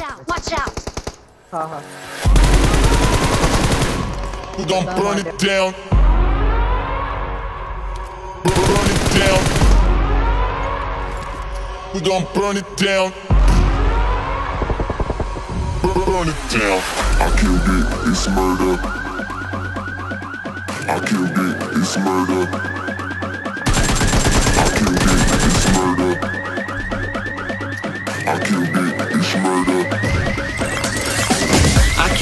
Watch out! Watch out! हाँ हाँ We gon' burn it down. Burn it down. We gon' burn it down. Burn it down. I killed it, it's murder. I killed it, it's murder.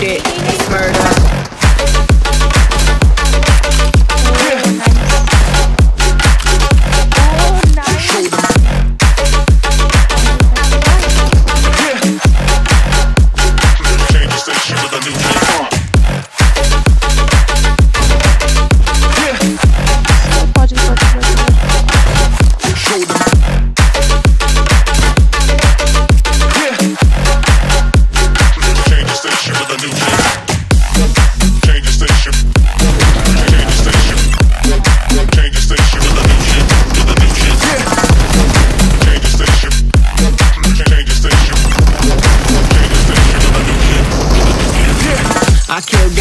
I